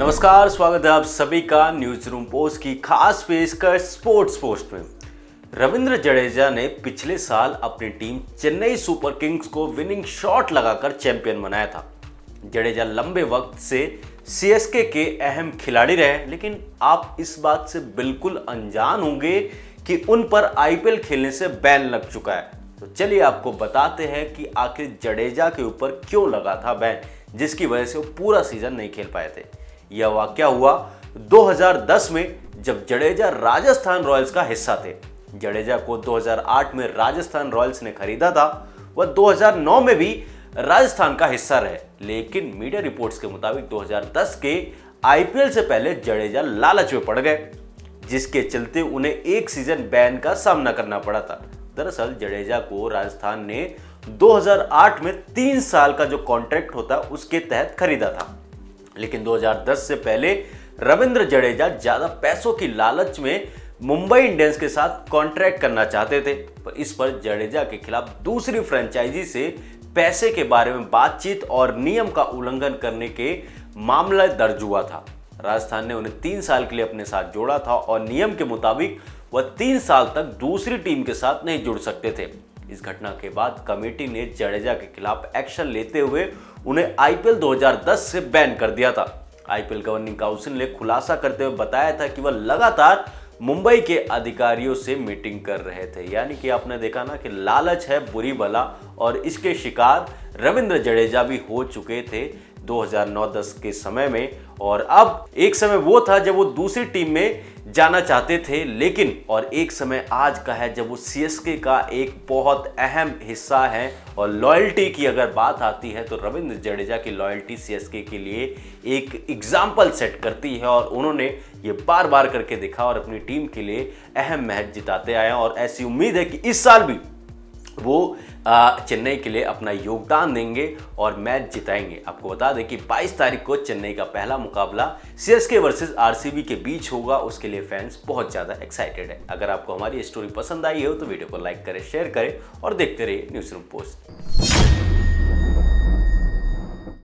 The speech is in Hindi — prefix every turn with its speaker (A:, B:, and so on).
A: नमस्कार, स्वागत है आप सभी का न्यूज़ रूम पोस्ट की खास पेशकश स्पोर्ट्स पोस्ट में रविंद्र जडेजा ने पिछले साल अपनी टीम चेन्नई सुपर किंग्स को विनिंग शॉट लगाकर चैंपियन बनाया था। जडेजा लंबे वक्त से सीएसके के अहम खिलाड़ी रहे, लेकिन आप इस बात से बिल्कुल अनजान होंगे कि उन पर आईपीएल खेलने से बैन लग चुका है। तो चलिए आपको बताते हैं कि आखिर जडेजा के ऊपर क्यों लगा था बैन, जिसकी वजह से वो पूरा सीज़न नहीं खेल पाए थे। यह वाक्य हुआ 2010 में जब जडेजा राजस्थान रॉयल्स का हिस्सा थे। जडेजा को 2008 में राजस्थान रॉयल्स ने खरीदा था। वह 2009 में भी राजस्थान का हिस्सा रहे। लेकिन मीडिया रिपोर्ट्स के मुताबिक 2010 के आईपीएल से पहले जडेजा लालच में पड़ गए, जिसके चलते उन्हें एक सीज़न बैन का सामना करना पड़ा था। दरअसल जडेजा को राजस्थान ने 2008 में तीन साल का जो कॉन्ट्रैक्ट होता उसके तहत खरीदा था। लेकिन 2010 से पहले रविंद्र जडेजा ज़्यादा पैसों की लालच में मुंबई इंडियंस के साथ कॉन्ट्रैक्ट करना चाहते थे। पर इस पर जडेजा के खिलाफ दूसरी फ्रेंचाइजी से पैसे के बारे में बातचीत और नियम का उल्लंघन करने के मामला दर्ज हुआ था। राजस्थान ने उन्हें तीन साल के लिए अपने साथ जोड़ा था और नियम के मुताबिक वह तीन साल तक दूसरी टीम के साथ नहीं जुड़ सकते थे। इस घटना के बाद कमेटी ने जडेजा के खिलाफ एक्शन लेते हुए उन्हें आईपीएल 2010 से बैन कर दिया था। आईपीएल गवर्निंग काउंसिल ने खुलासा करते हुए बताया था कि वह लगातार मुंबई के अधिकारियों से मीटिंग कर रहे थे। यानी कि आपने देखा ना कि लालच है, बुरी भला और इसके शिकार रविंद्र जडेजा भी हो चुके थे। 2009-10 के समय में, और अब एक समय वो था जब वो दूसरी टीम में जाना चाहते थे, लेकिन, और एक समय आज का है जब वो सीएसके का एक बहुत अहम हिस्सा है, और लॉयल्टी की अगर बात आती है तो रविंद्र जडेजा की लॉयल्टी सीएसके के लिए एक एग्ज़ाम्पल सेट करती है, और उन्होंने ये बार बार करके दिखा, और अपनी टीम के लिए अहम मैच जिताते आए और ऐसी उम्मीद है कि इस साल भी वो चेन्नई के लिए अपना योगदान देंगे और मैच जिताएँगे। आपको बता दें कि 22 तारीख को चेन्नई का पहला मुकाबला C S K versus R के बीच होगा। उसके लिए फैंस बहुत ज़्यादा एक्साइटेड है। अगर आपको हमारी स्टोरी पसंद आई हो तो वीडियो को लाइक करें शेयर करें और देखते रहिए न्यूज़ रूम पोस्ट